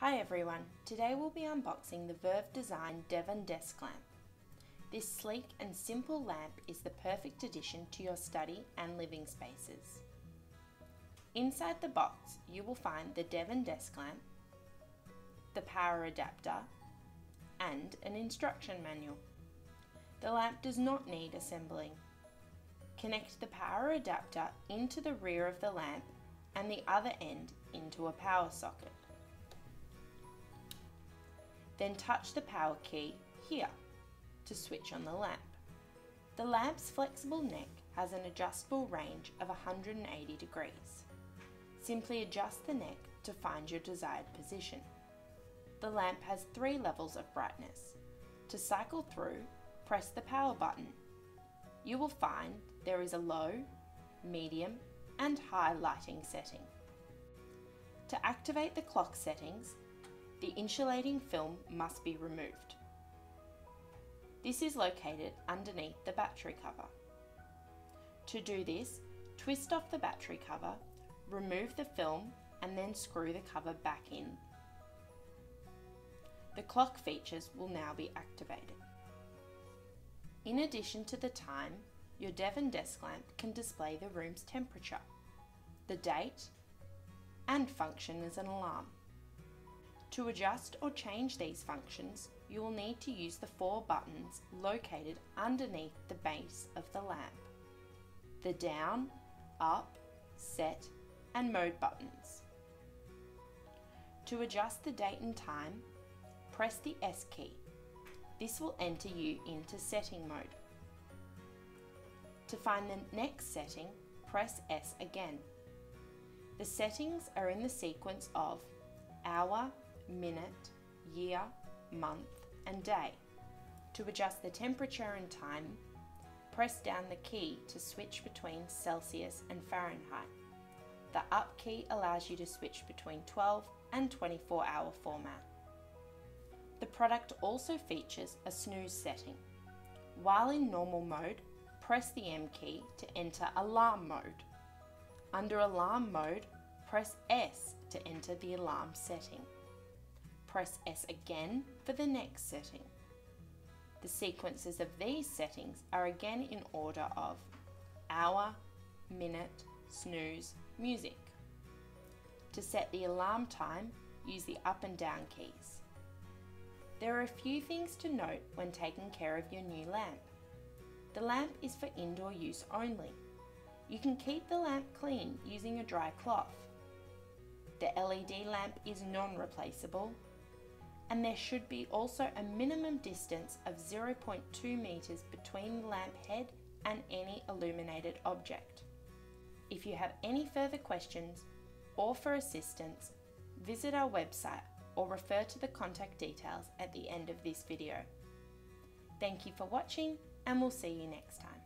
Hi everyone, today we'll be unboxing the Verve Design Devon Desk Lamp. This sleek and simple lamp is the perfect addition to your study and living spaces. Inside the box you will find the Devon Desk Lamp, the power adapter and an instruction manual. The lamp does not need assembling. Connect the power adapter into the rear of the lamp and the other end into a power socket. Then touch the power key here to switch on the lamp. The lamp's flexible neck has an adjustable range of 180 degrees. Simply adjust the neck to find your desired position. The lamp has three levels of brightness. To cycle through, press the power button. You will find there is a low, medium and high lighting setting. To activate the clock settings, the insulating film must be removed. This is located underneath the battery cover. To do this, twist off the battery cover, remove the film and then screw the cover back in. The clock features will now be activated. In addition to the time, your Devon desk lamp can display the room's temperature, the date, and function as an alarm. To adjust or change these functions, you will need to use the four buttons located underneath the base of the lamp. The down, up, set and mode buttons. To adjust the date and time, press the S key. This will enter you into setting mode. To find the next setting, press S again. The settings are in the sequence of hour, minute, year, month, and day. To adjust the temperature and time, press down the key to switch between Celsius and Fahrenheit. The up key allows you to switch between 12 and 24 hour format. The product also features a snooze setting. While in normal mode, press the M key to enter alarm mode. Under alarm mode, press S to enter the alarm setting. Press S again for the next setting. The sequences of these settings are again in order of hour, minute, snooze, music. To set the alarm time, use the up and down keys. There are a few things to note when taking care of your new lamp. The lamp is for indoor use only. You can keep the lamp clean using a dry cloth. The LED lamp is non-replaceable and there should be also a minimum distance of 0.2 metres between the lamp head and any illuminated object. If you have any further questions or for assistance, visit our website or refer to the contact details at the end of this video. Thank you for watching and we'll see you next time.